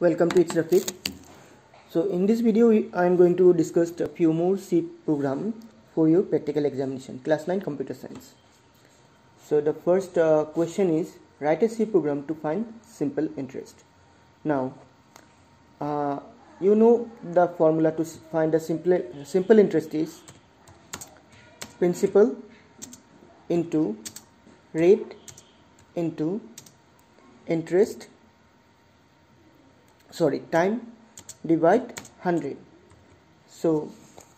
Welcome to ItzRafiq. So in this video I am going to discuss a few more C program for your practical examination class 9 computer science. So the first uh, question is write a C program to find simple interest. Now uh, you know the formula to find a simple simple interest is principal into rate into interest sorry time divide 100 so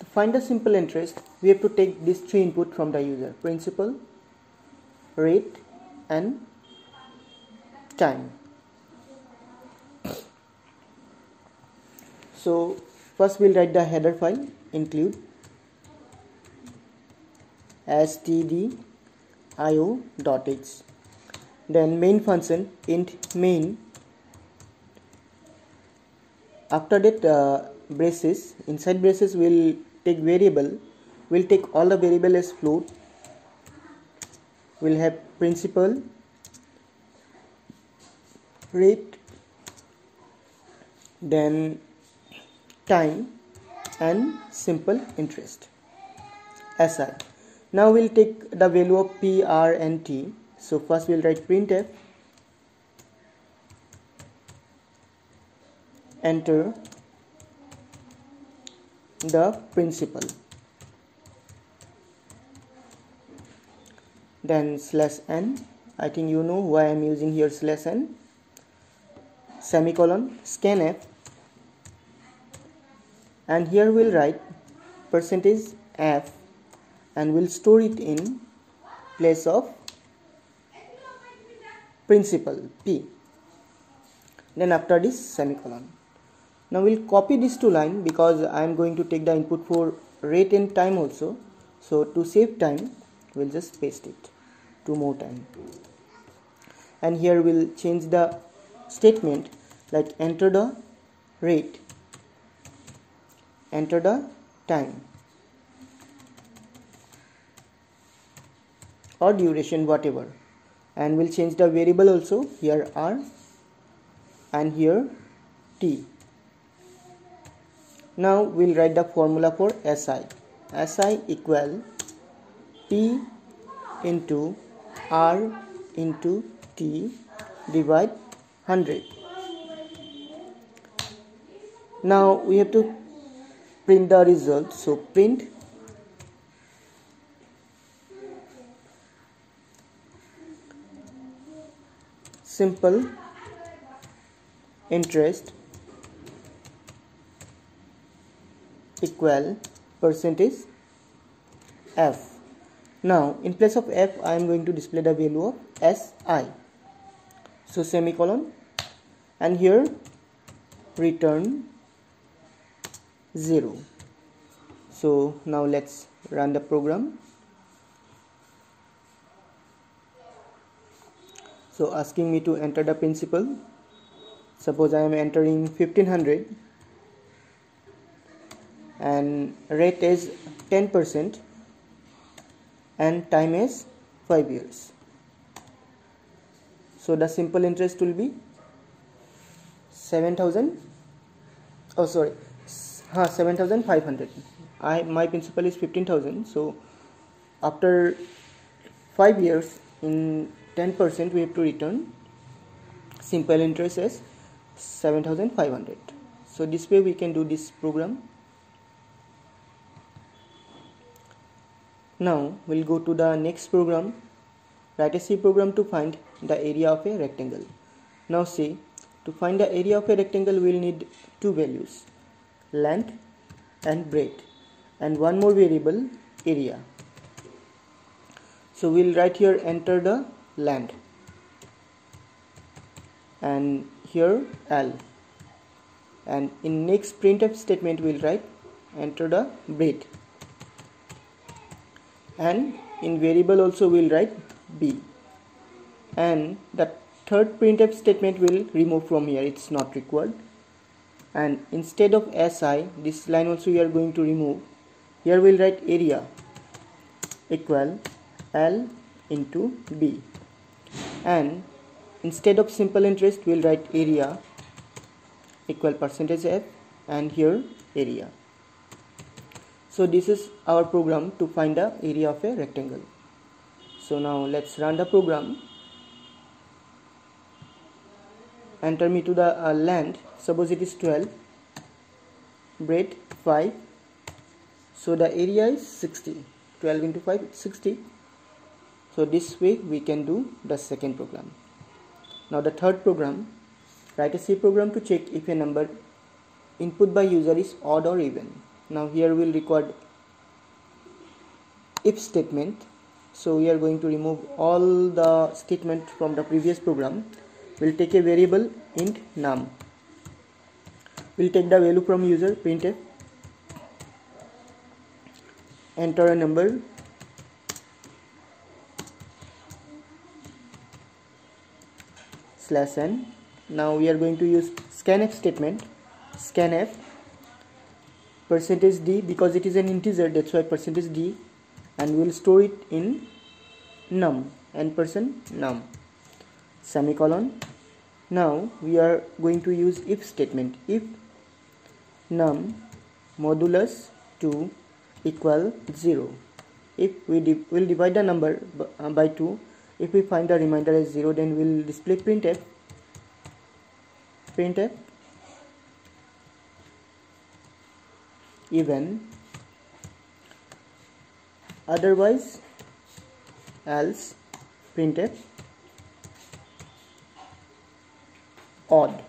to find the simple interest we have to take these three input from the user. Principal rate and time. So first we'll write the header file include stdio.h then main function int main after that uh, braces inside braces will take variable will take all the variable as float. Will have principal rate then time and simple interest. Si now we'll take the value of p r and t. So first we'll write printf enter the principal. Then slash n. I think you know why I'm using here slash n. Semicolon scanf and here we'll write percentage f and we'll store it in place of principal p. Then after this semicolon now we'll copy these two line because I am going to take the input for rate and time also. So to save time we'll just paste it two more time. And here we'll change the statement like enter the rate enter the time or duration whatever. And we'll change the variable also. Here r and here t now we'll write the formula for SI. SI equal P into R into T divide 100. Now we have to print the result. So print simple interest equal percentage f. Now in place of f I am going to display the value of si. So semicolon. And here return 0 so now let's run the program. So asking me to enter the principal. Suppose I am entering 1500 and rate is 10% and time is 5 years. So the simple interest will be 7000 oh sorry huh, 7500 I my principal is 15000 so after 5 years in 10% we have to return. Simple interest is 7500 so this way we can do this program Now we'll go to the next program. Write a C program to find the area of a rectangle. Now see, to find the area of a rectangle we'll need two values, length and breadth and one more variable area. So we'll write here enter the length and here L and in next printf statement we'll write enter the breadth and in variable also we'll write b. And the third printf statement will remove from here it's not required. And instead of si this line also we are going to remove. Here we'll write area equal l into b. And instead of simple interest we'll write area equal percentage f and here area so this is our program to find the area of a rectangle. So now let's run the program. Enter me to the uh, land. Suppose it is 12 breadth 5 so the area is 60 12 into 5 is 60 so this way we can do the second program. Now the third program. Write a C program to check if a number input by user is odd or even now here we'll record if statement. So we are going to remove all the statement from the previous program. We'll take a variable int num. We'll take the value from user printf enter a number. Slash n. Now we are going to use scanf statement. Scanf percentage d because it is an integer that's why percentage d and we'll store it in num n percent num. Semicolon. Now we are going to use if statement. If num modulus 2 equal 0 if we will divide the number uh, by 2 if we find the remainder as 0 then we'll display printf. Printf even otherwise else printf odd.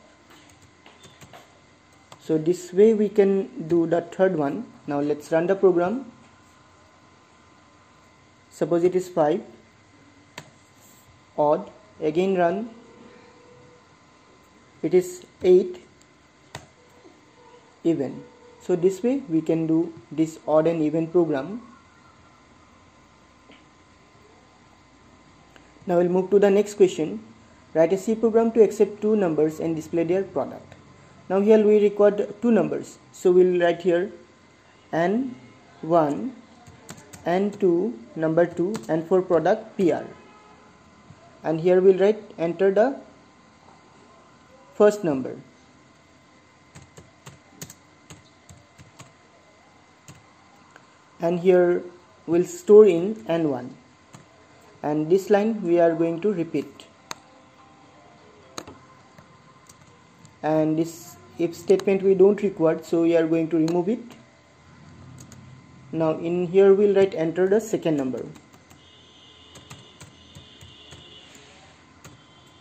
So this way we can do the third one. Now let's run the program. Suppose it is 5 odd. Again run. It is 8 even so this way we can do this odd and even program. Now we'll move to the next question. Write a C program to accept two numbers and display their product. Now here we record two numbers. So we'll write here n1 n2 number 2 and for product pr and here we'll write enter the first number and here we'll store in n1 and this line we are going to repeat. And this if statement we don't require so we are going to remove it. Now in here we'll write enter the second number.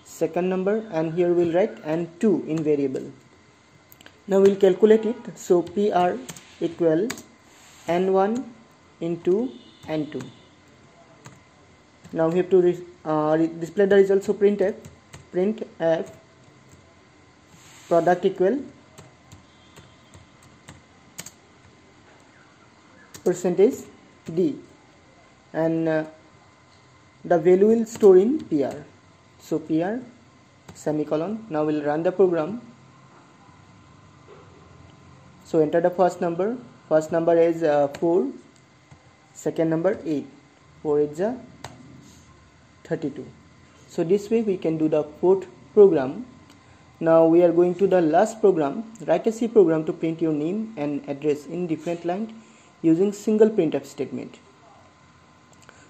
Second number and here we'll write n2 in variable. Now we'll calculate it. So pr equal n1 into n2 now we have to uh, display the result. So f, print f product equal percentage d. And uh, the value will store in pr so pr semicolon. Now we'll run the program. So enter the first number first number is uh, 4 second number 8 4 is a 32 so this way we can do the fourth program. Now we are going to the last program. Write a C program to print your name and address in different lines using single printf statement.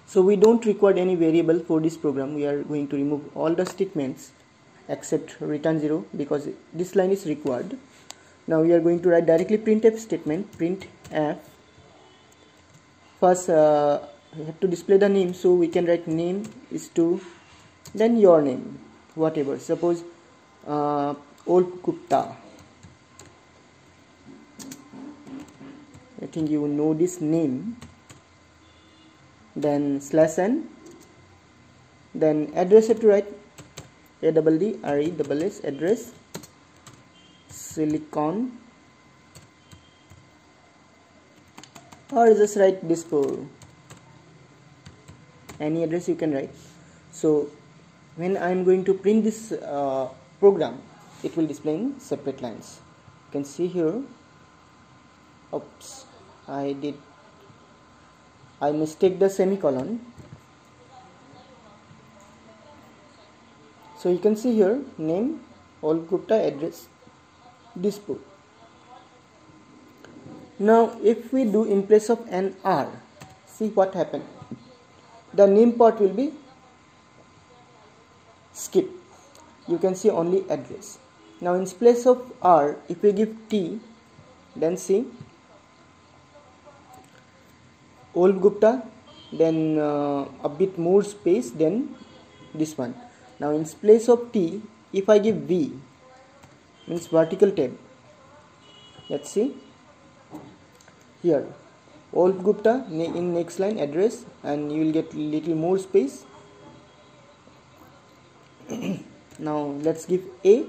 So we don't require any variable for this program. We are going to remove all the statements except return 0 because this line is required now we are going to write directly printf statement print f. First uh, we have to display the name so we can write name is to then your name whatever. Suppose uh, old Gupta. I think you know this name. Then slash n. Then address have to write a double d r e double s address silicon. Or just write this for any address you can write. So when I am going to print this uh, program it will display in separate lines. You can see here. Oops. I did I mistake the semicolon. So you can see here name all Gupta address this port now if we do in place of an R see what happened. The name part will be skip. You can see only address. Now in place of R if we give T then see old Gupta then uh, a bit more space than this one. Now in place of T if I give V means vertical tab let's see. Here. Old Gupta in next line address and you will get little more space. Now let's give A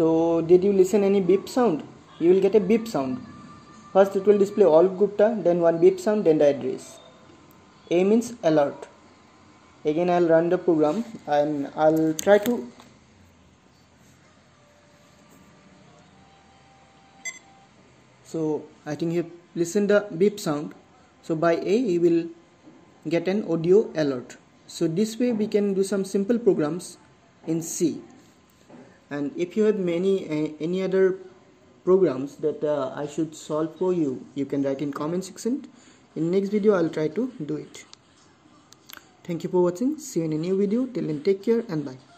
so did you listen any beep sound? You will get a beep sound. First it will display all Gupta then one beep sound then the address. A means alert. Again I'll run the program and I'll try to so I think you listen the beep sound. So by A you will get an audio alert. So this way we can do some simple programs in C and if you have many uh, any other programs that uh, I should solve for you you can write in comment section. In next video I'll try to do it. Thank you for watching. See you in a new video. Till then take care and bye